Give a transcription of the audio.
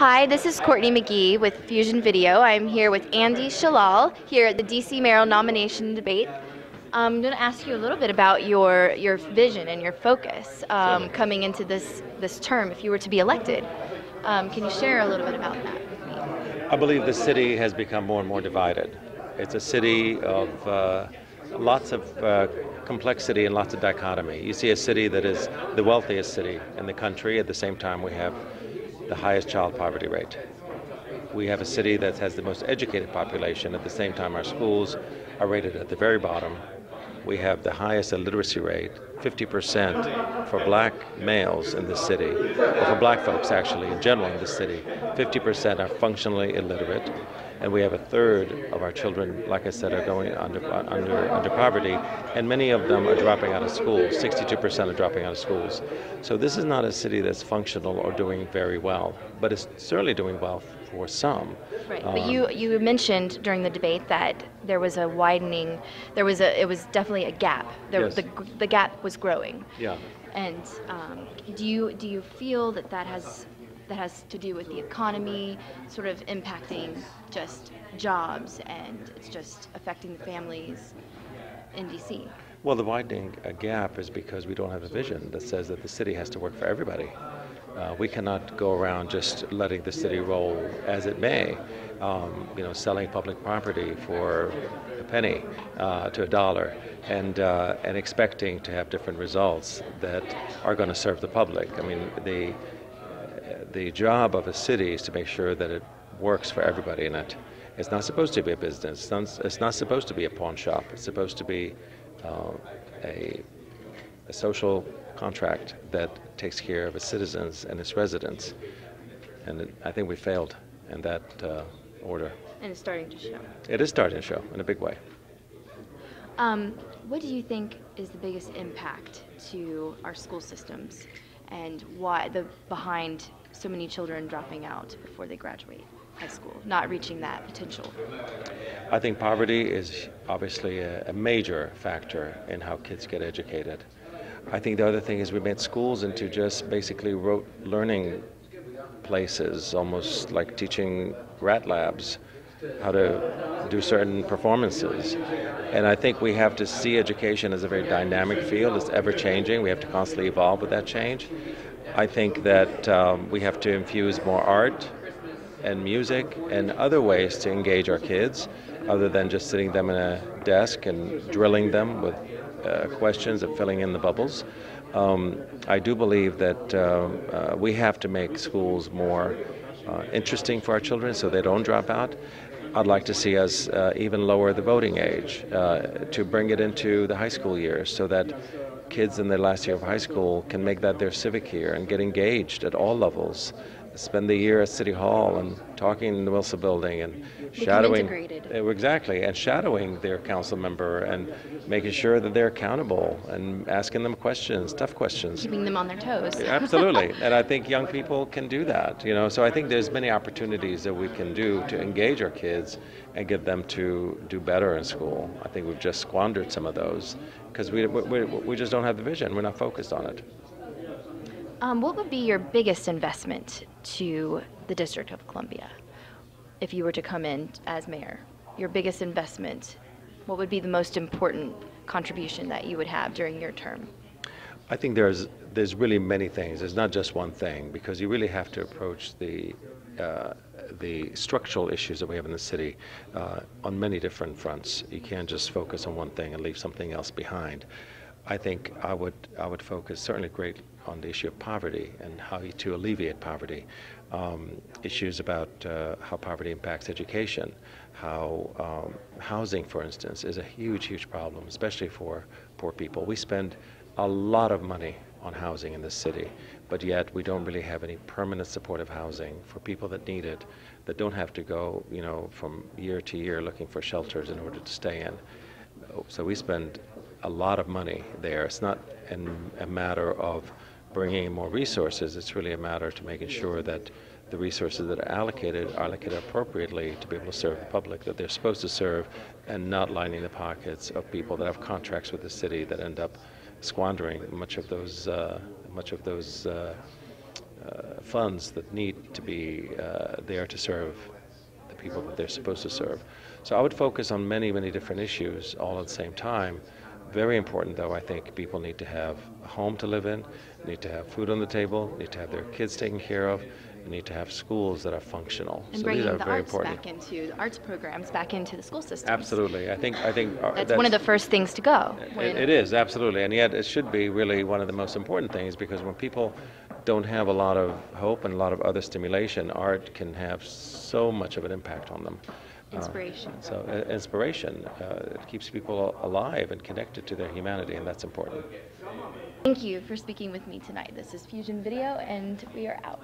Hi, this is Courtney McGee with Fusion Video. I'm here with Andy Shallal here at the DC mayoral nomination debate. I'm going to ask you a little bit about your your vision and your focus um, coming into this this term. If you were to be elected, um, can you share a little bit about that with me? I believe the city has become more and more divided. It's a city of uh, lots of uh, complexity and lots of dichotomy. You see a city that is the wealthiest city in the country. At the same time, we have the highest child poverty rate. We have a city that has the most educated population. At the same time, our schools are rated at the very bottom we have the highest illiteracy rate, 50% for black males in the city, or for black folks actually in general in the city. 50% are functionally illiterate, and we have a third of our children, like I said, are going under, under, under poverty, and many of them are dropping out of school. 62% are dropping out of schools. So this is not a city that's functional or doing very well, but it's certainly doing well for some. Right, um, but you you mentioned during the debate that there was a widening, there was a it was definitely a gap. There, yes. the the gap was growing. Yeah. And um, do you do you feel that that has that has to do with the economy, sort of impacting just jobs, and it's just affecting the families in DC? Well, the widening uh, gap is because we don't have a vision that says that the city has to work for everybody. Uh, we cannot go around just letting the city roll as it may, um, you know, selling public property for a penny uh, to a dollar, and uh, and expecting to have different results that are going to serve the public. I mean, the the job of a city is to make sure that it works for everybody in it. It's not supposed to be a business. It's not, it's not supposed to be a pawn shop. It's supposed to be uh, a, a social contract that takes care of its citizens and its residents. And it, I think we failed in that uh, order. And it's starting to show. It is starting to show in a big way. Um, what do you think is the biggest impact to our school systems and why the behind so many children dropping out before they graduate high school, not reaching that potential? I think poverty is obviously a, a major factor in how kids get educated. I think the other thing is we made schools into just basically rote learning places, almost like teaching rat labs how to do certain performances. And I think we have to see education as a very dynamic field. It's ever changing. We have to constantly evolve with that change. I think that um, we have to infuse more art and music and other ways to engage our kids other than just sitting them in a desk and drilling them with uh, questions and filling in the bubbles. Um, I do believe that uh, uh, we have to make schools more uh, interesting for our children so they don't drop out. I'd like to see us uh, even lower the voting age uh, to bring it into the high school years so that kids in their last year of high school can make that their civic year and get engaged at all levels spend the year at City Hall and talking in the Wilson Building and Become shadowing. Integrated. Uh, exactly, and shadowing their council member and making sure that they're accountable and asking them questions, tough questions. Keeping them on their toes. Absolutely, and I think young people can do that. You know, so I think there's many opportunities that we can do to engage our kids and get them to do better in school. I think we've just squandered some of those because we, we, we just don't have the vision. We're not focused on it. Um, what would be your biggest investment to the District of Columbia if you were to come in as mayor? Your biggest investment, what would be the most important contribution that you would have during your term? I think there's there's really many things. There's not just one thing because you really have to approach the uh, the structural issues that we have in the city uh, on many different fronts. You can't just focus on one thing and leave something else behind. I think I would I would focus certainly great on the issue of poverty and how to alleviate poverty. Um, issues about uh, how poverty impacts education, how um, housing, for instance, is a huge, huge problem, especially for poor people. We spend a lot of money on housing in this city, but yet we don't really have any permanent supportive housing for people that need it, that don't have to go, you know, from year to year looking for shelters in order to stay in. So we spend a lot of money there. It's not a matter of bringing in more resources. It's really a matter to making sure that the resources that are allocated are allocated appropriately to be able to serve the public that they're supposed to serve and not lining the pockets of people that have contracts with the city that end up squandering much of those uh, much of those uh, uh, funds that need to be uh, there to serve the people that they're supposed to serve. So I would focus on many, many different issues all at the same time. Very important, though, I think people need to have a home to live in, need to have food on the table, need to have their kids taken care of, and need to have schools that are functional. And so bringing these are the very arts important. back into the arts programs back into the school system. Absolutely, I think I think uh, That's, one of the first things to go. it, it is absolutely, and yet it should be really one of the most important things because when people don't have a lot of hope and a lot of other stimulation, art can have so much of an impact on them. Uh, Inspiration. so uh, inspiration, uh, it keeps people alive and connected to their humanity, and that's important. Thank you for speaking with me tonight. This is Fusion Video, and we are out.